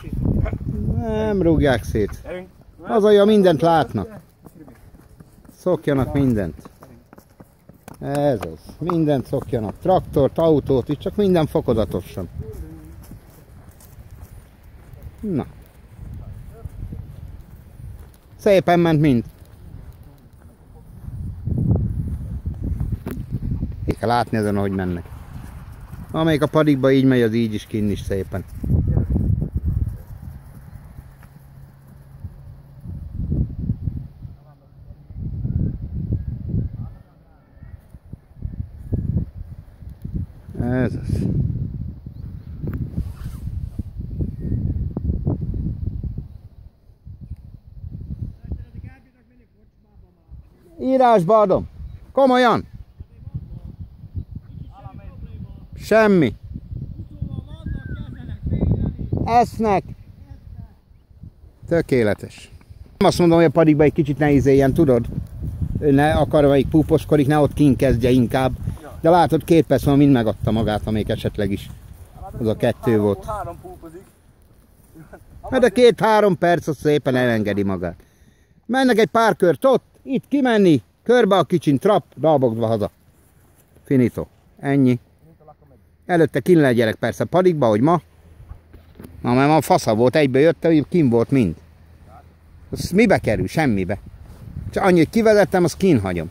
szét. Nem rúgják szét. Hazaja mindent látnak. Szokjanak mindent. Ez az. Mindent szokjanak. Traktort, autót is, csak minden fokozatosan. Na. Szépen ment mind. Ki kell látni ezen, hogy mennek. Amelyik a padikba így megy, az így is kinn is szépen. Ez az. Írásba adom. Komolyan. Semmi. Esznek. Tökéletes. Nem azt mondom, hogy a padikba egy kicsit ne izéljen, tudod? Ne akar, vagy púposkodik, ne ott kint inkább. De látod, két perc van, mind megadta magát, amelyik esetleg is. Az a kettő három, volt. Három púpozik. Hát a két-három perc az szépen elengedi magát. Mennek egy pár kört ott, itt kimenni, körbe a kicsin trap, dalbogva haza. Finito. Ennyi. Előtte kin a gyerek persze padikba, hogy ma. Na, mert ma fasza volt, egybe jött, hogy kim volt mind. Az mibe kerül? Semmibe. Csak annyi, hogy kivezettem, azt kin hagyom.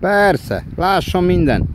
Persze, lásson minden.